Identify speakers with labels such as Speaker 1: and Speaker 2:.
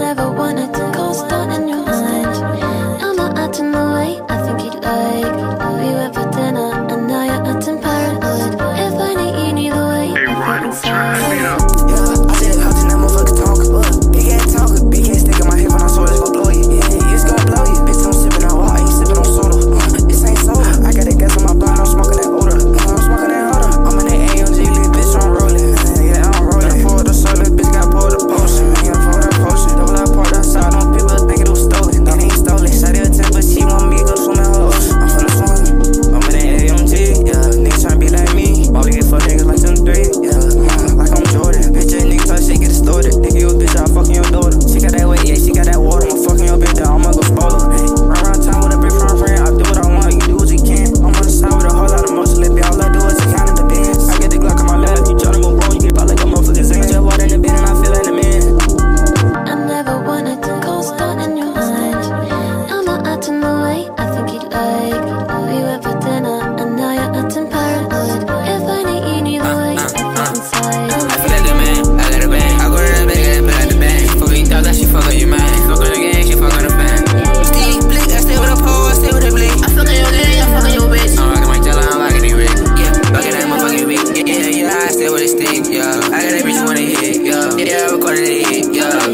Speaker 1: never wanna do I
Speaker 2: got the man,
Speaker 1: I
Speaker 3: got a bang. I go to the bank, I got the bang. Fucking thought that she fuck up your man. Fuck on the gang, she fuck on the fan. Stay blink, I stay with a pole, I stay with a blink. I'm fucking your lady, I'm fucking your bitch. I'm rocking my jello, I'm rocking the rig. Yeah, fucking that motherfucking beat. Yeah, yeah, I stay with a stick, yeah. I got every bitch wanna hit, yeah. Yeah, I recorded it, yeah.